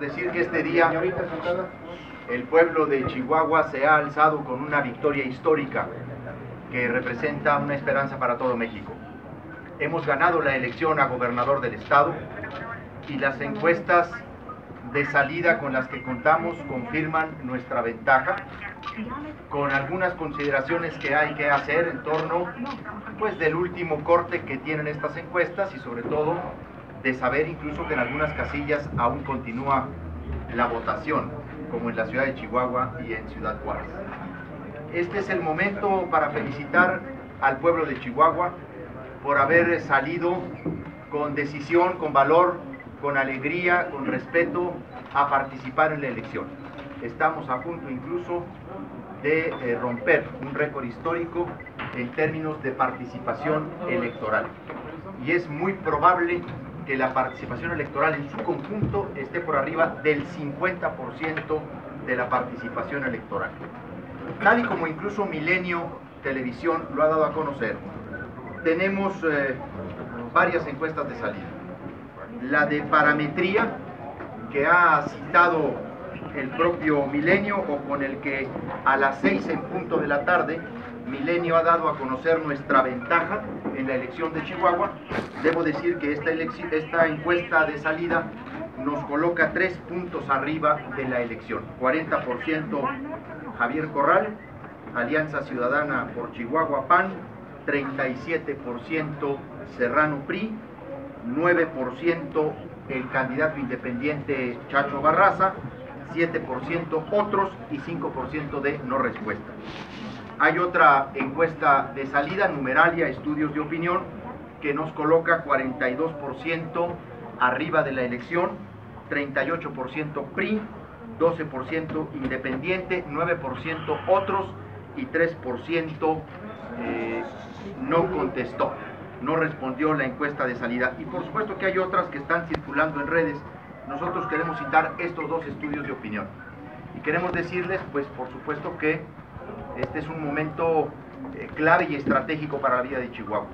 Decir que este día el pueblo de Chihuahua se ha alzado con una victoria histórica que representa una esperanza para todo México. Hemos ganado la elección a gobernador del estado y las encuestas de salida con las que contamos confirman nuestra ventaja, con algunas consideraciones que hay que hacer en torno pues, del último corte que tienen estas encuestas y sobre todo de saber incluso que en algunas casillas aún continúa la votación, como en la ciudad de Chihuahua y en Ciudad Juárez. Este es el momento para felicitar al pueblo de Chihuahua por haber salido con decisión, con valor, con alegría, con respeto a participar en la elección. Estamos a punto incluso de eh, romper un récord histórico en términos de participación electoral. Y es muy probable que la participación electoral en su conjunto esté por arriba del 50% de la participación electoral. Tal y como incluso Milenio Televisión lo ha dado a conocer, tenemos eh, varias encuestas de salida. La de parametría, que ha citado el propio Milenio o con el que a las seis en punto de la tarde Milenio ha dado a conocer nuestra ventaja en la elección de Chihuahua. Debo decir que esta, esta encuesta de salida nos coloca tres puntos arriba de la elección. 40% Javier Corral, Alianza Ciudadana por Chihuahua PAN, 37% Serrano PRI, 9% el candidato independiente Chacho Barraza, 7% otros y 5% de no respuesta. Hay otra encuesta de salida, Numeralia, Estudios de Opinión, que nos coloca 42% arriba de la elección, 38% PRI, 12% independiente, 9% otros y 3% eh, no contestó, no respondió la encuesta de salida. Y por supuesto que hay otras que están circulando en redes. Nosotros queremos citar estos dos estudios de opinión. Y queremos decirles, pues por supuesto que este es un momento eh, clave y estratégico para la vida de Chihuahua.